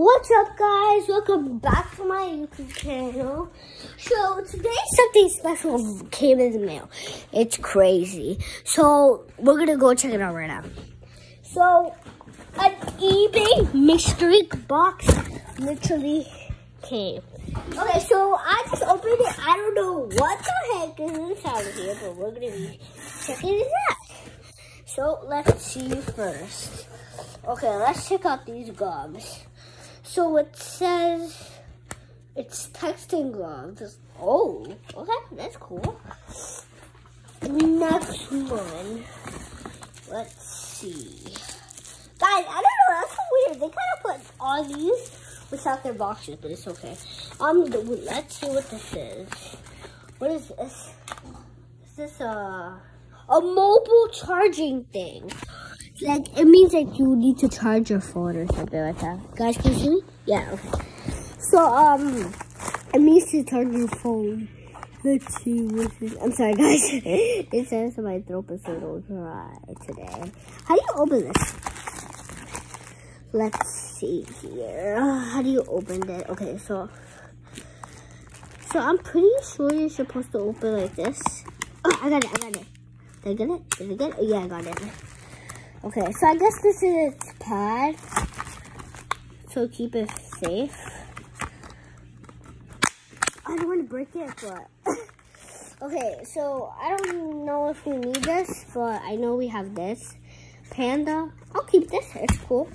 What's up guys? Welcome back to my YouTube channel. So today something special came in the mail. It's crazy. So we're gonna go check it out right now. So an eBay mystery box literally came. Okay, so I just opened it. I don't know what the heck is inside of here, but we're gonna be checking it out. So let's see first. Okay, let's check out these gloves. So it says it's texting gloves. Oh, okay, that's cool. Next one. Let's see. Guys, I don't know, that's so weird. They kind of put all these without their boxes, but it's okay. Um, let's see what this is. What is this? Is this a, a mobile charging thing? Like it means like you need to charge your phone or something like that. Guys, can you see me? Yeah. Okay. So um, it means to charge your phone. Let's see what this. I'm sorry, guys. it says my throat is a little dry today. How do you open this? Let's see here. How do you open it? Okay, so so I'm pretty sure you're supposed to open like this. Oh, I got it. I got it. Did I get it? Did I get it? Yeah, I got it. Okay, so I guess this is its pad. So keep it safe. I don't want to break it, but... okay, so I don't know if we need this, but I know we have this. Panda. I'll keep this. It's cool.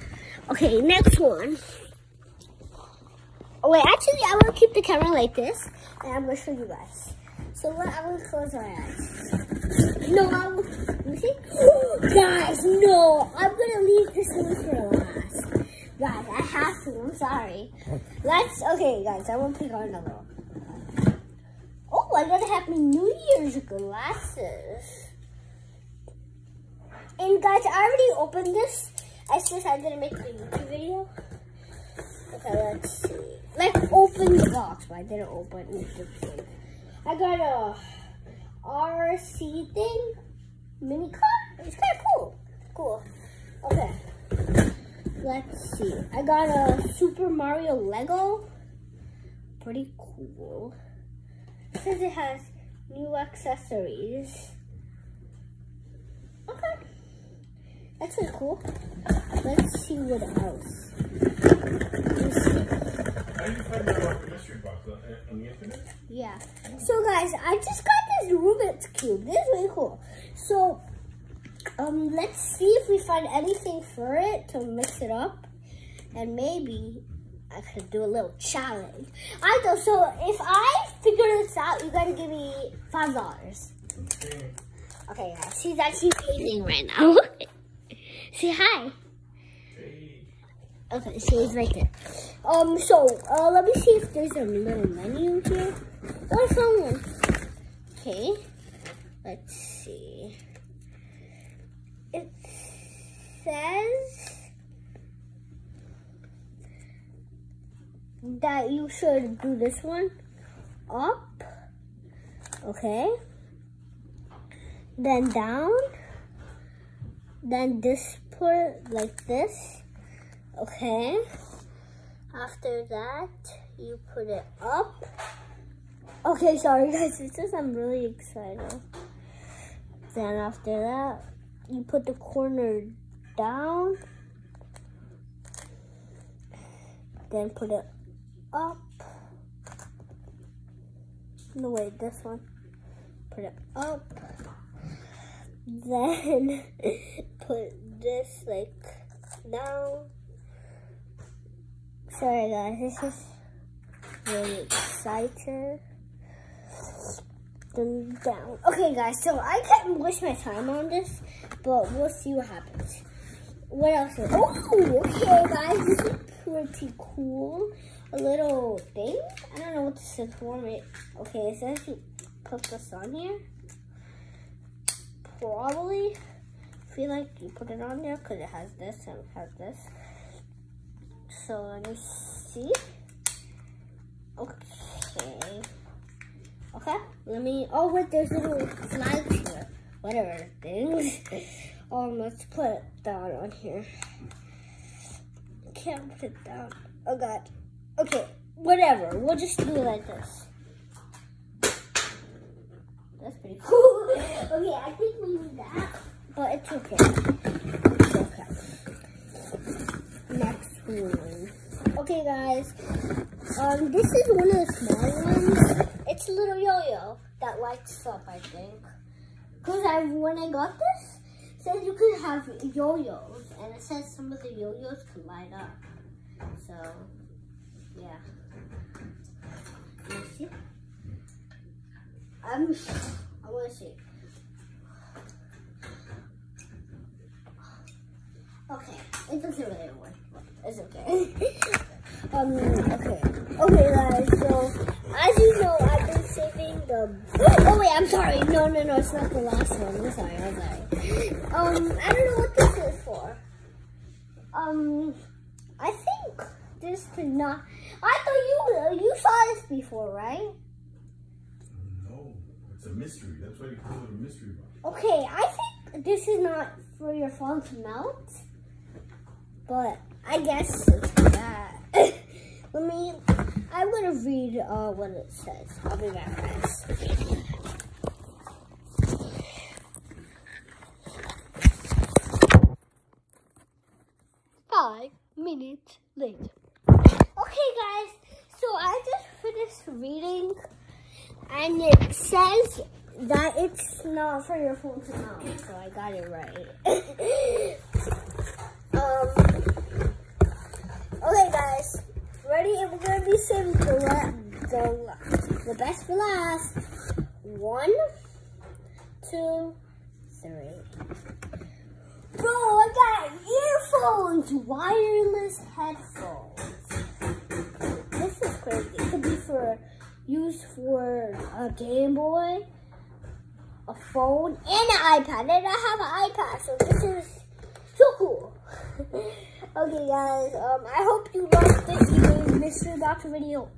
Okay, next one. Oh, wait, actually, I will keep the camera like this, and I'm going to show you guys. So I will close my eyes. No, I will, see. Guys, no, I'm to leave this one for last. Guys, I have to, I'm sorry. Let's, okay, guys, I will pick on another one. Oh, I got to Happy New Year's glasses. And guys, I already opened this. I said I didn't make a YouTube video. Okay, let's see. Let's open the box, but I didn't open the thing. I got a RC thing, mini car. It's kind of cool. Cool. Okay. Let's see. I got a Super Mario Lego. Pretty cool. Says it has new accessories. Okay. That's pretty cool. Let's see what else. Yeah. So guys, I just got this Rubik's Cube. This is really cool. So, um, let's see if we find anything for it to mix it up. And maybe I could do a little challenge. I know, so if I figure this out, you gotta give me $5. Okay. Okay, guys, she's actually paying right now. Say hi. Okay, so it's right there. Um, so, uh, let me see if there's a little menu here. Oh, I found one. Okay, let's see. It says that you should do this one up. Okay. Then down. Then this put like this. Okay. After that, you put it up. Okay, sorry guys, it's just I'm really excited. Then after that, you put the corner down. Then put it up. No, wait, this one. Put it up. Then put this like down. Sorry guys, this is really excited. Then down. Okay guys, so I can't waste my time on this, but we'll see what happens. What else? Oh, okay guys, this is pretty cool. A little thing. I don't know what this is for. Okay, it says you put this on here. Probably feel like you put it on there because it has this and it has this. So let me see. Okay. Okay, let me, oh wait, there's little slides here. Whatever, things. um, let's put it down on here. Can't put it down. Oh god. Okay, whatever. We'll just do it like this. That's pretty cool. okay, I think we need that, but it's okay. It's okay. Next one. Okay, guys. Um, this is one of the small ones. It's a little yo-yo that lights up, I think. Cause I when I got this, it says you could have yo-yos, and it says some of the yo-yos can light up. So, yeah. Me see. I'm, I want to see. Okay, it doesn't really work, but it's okay. um, okay. Okay, guys, so, as you know, I've been saving the, oh wait, I'm sorry, no, no, no, it's not the last one, I'm sorry, I'm sorry. Um, I don't know what this is for. Um, I think this could not, I thought you, you saw this before, right? No, it's a mystery. That's why you call it a mystery box. Okay, I think this is not for your phone to melt, but I guess. Let me, I'm gonna read uh, what it says. I'll be back, guys. Five minutes. Okay, guys, so I just finished reading and it says that it's not for your phone to mount, so I got it right. um, okay, guys, ready? And we're gonna be saving the, the, the best for last. One, two, three. Bro, I got earphones, wireless headphones. This is crazy. It could be for used for a Game Boy, a phone, and an iPad. And I have an iPad, so this is so cool. okay, guys. Um, I hope you liked this mystery box video.